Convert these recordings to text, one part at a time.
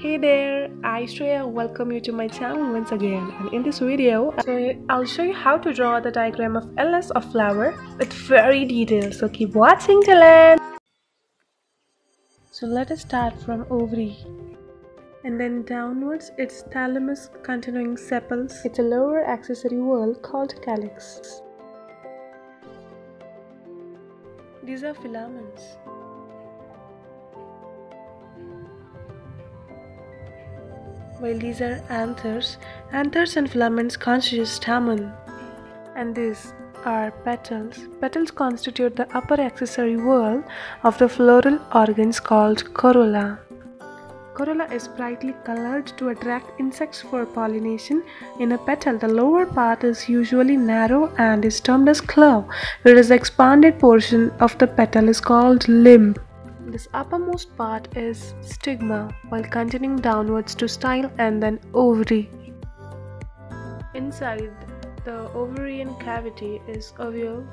Hey there, I Shreya welcome you to my channel once again and in this video I'll show you how to draw the diagram of LS of flower with very detail so keep watching till end. So let us start from ovary and then downwards its thalamus continuing sepals. It's a lower accessory whorl called calyx. These are filaments. While these are anthers. Anthers and filaments constitute stamen, and these are petals. Petals constitute the upper accessory whorl of the floral organs called corolla. Corolla is brightly colored to attract insects for pollination. In a petal, the lower part is usually narrow and is termed as club, whereas the expanded portion of the petal is called limb. This uppermost part is stigma while continuing downwards to style and then ovary. Inside the ovarian cavity is ovule.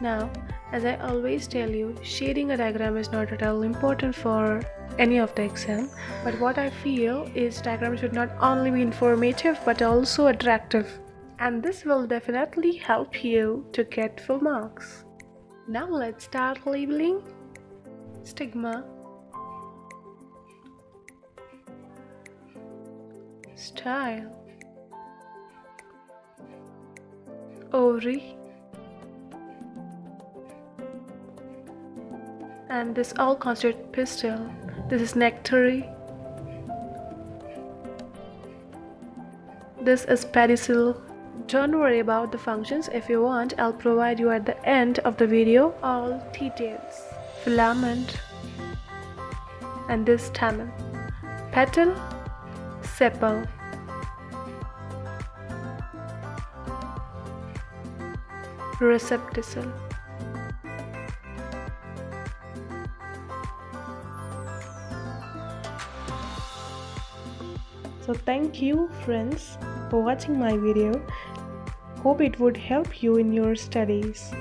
Now, as I always tell you, shading a diagram is not at all important for any of the exam. But what I feel is diagram should not only be informative but also attractive. And this will definitely help you to get full marks. Now let's start labeling. Stigma. Style. Ovary and this all constitute pistil this is nectary. This is pedicel. Don't worry about the functions. If you want, I'll provide you at the end of the video all details. Filament and this stamen. Petal, sepal. Receptacle. So thank you friends for watching my video. Hope it would help you in your studies.